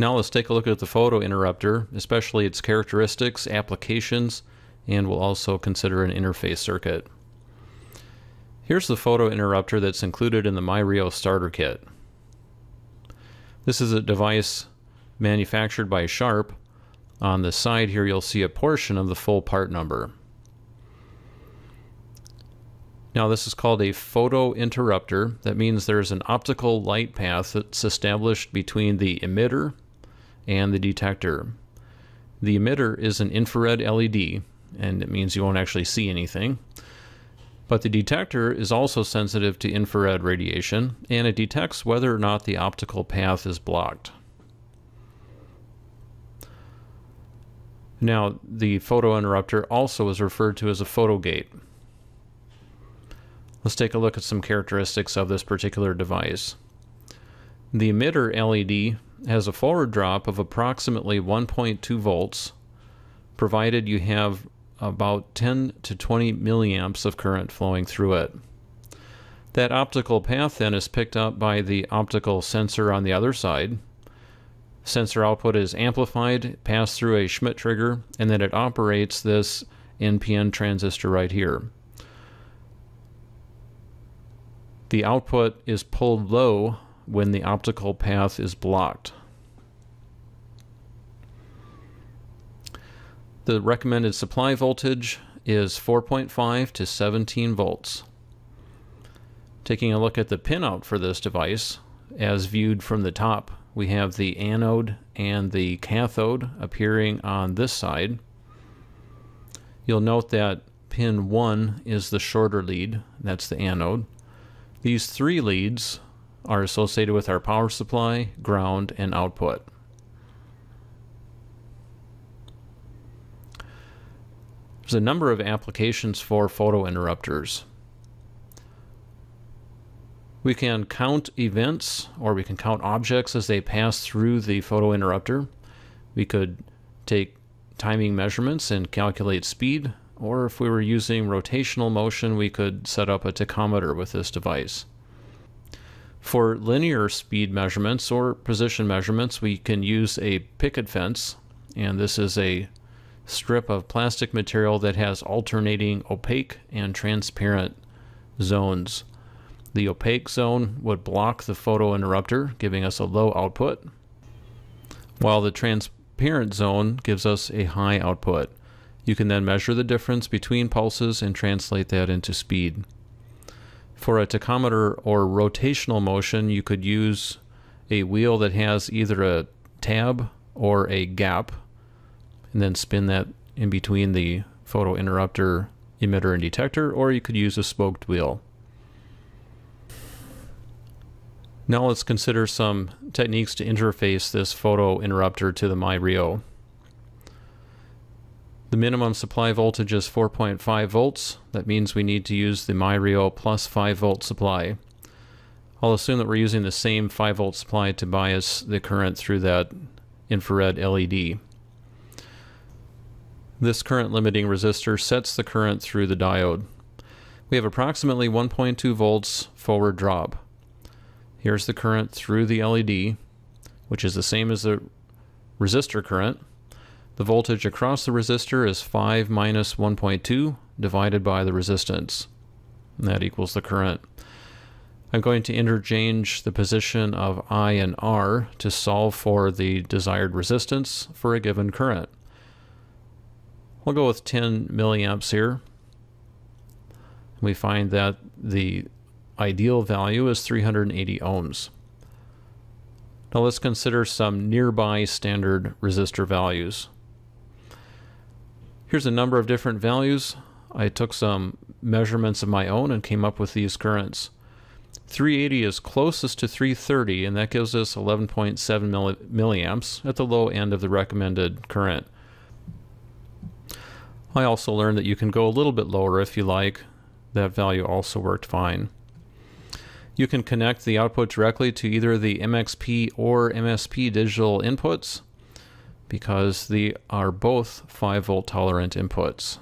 Now let's take a look at the photo interrupter, especially its characteristics, applications, and we'll also consider an interface circuit. Here's the photo interrupter that's included in the MyRIO starter kit. This is a device manufactured by Sharp. On the side here you'll see a portion of the full part number. Now this is called a photo interrupter. That means there's an optical light path that's established between the emitter and the detector. The emitter is an infrared LED, and it means you won't actually see anything. But the detector is also sensitive to infrared radiation, and it detects whether or not the optical path is blocked. Now, the photo interrupter also is referred to as a photo gate. Let's take a look at some characteristics of this particular device. The emitter LED has a forward drop of approximately 1.2 volts, provided you have about 10 to 20 milliamps of current flowing through it. That optical path then is picked up by the optical sensor on the other side. Sensor output is amplified, passed through a Schmitt trigger, and then it operates this NPN transistor right here. The output is pulled low when the optical path is blocked. The recommended supply voltage is 4.5 to 17 volts. Taking a look at the pinout for this device, as viewed from the top, we have the anode and the cathode appearing on this side. You'll note that pin 1 is the shorter lead, that's the anode. These three leads are associated with our power supply, ground, and output. There's a number of applications for photo interrupters. We can count events or we can count objects as they pass through the photo interrupter. We could take timing measurements and calculate speed or if we were using rotational motion, we could set up a tachometer with this device. For linear speed measurements or position measurements, we can use a picket fence, and this is a strip of plastic material that has alternating opaque and transparent zones. The opaque zone would block the photo interrupter, giving us a low output, while the transparent zone gives us a high output. You can then measure the difference between pulses and translate that into speed. For a tachometer or rotational motion, you could use a wheel that has either a tab or a gap, and then spin that in between the photo interrupter, emitter, and detector, or you could use a spoked wheel. Now let's consider some techniques to interface this photo interrupter to the MyRIO. The minimum supply voltage is 4.5 volts. That means we need to use the MyRIO plus 5 volt supply. I'll assume that we're using the same 5 volt supply to bias the current through that infrared LED. This current limiting resistor sets the current through the diode. We have approximately 1.2 volts forward drop. Here's the current through the LED, which is the same as the resistor current. The voltage across the resistor is 5 minus 1.2 divided by the resistance. That equals the current. I'm going to interchange the position of I and R to solve for the desired resistance for a given current. We'll go with 10 milliamps here. We find that the ideal value is 380 ohms. Now let's consider some nearby standard resistor values. Here's a number of different values. I took some measurements of my own and came up with these currents. 380 is closest to 330, and that gives us 11.7 milliamps at the low end of the recommended current. I also learned that you can go a little bit lower if you like. That value also worked fine. You can connect the output directly to either the MXP or MSP digital inputs because they are both 5 volt tolerant inputs.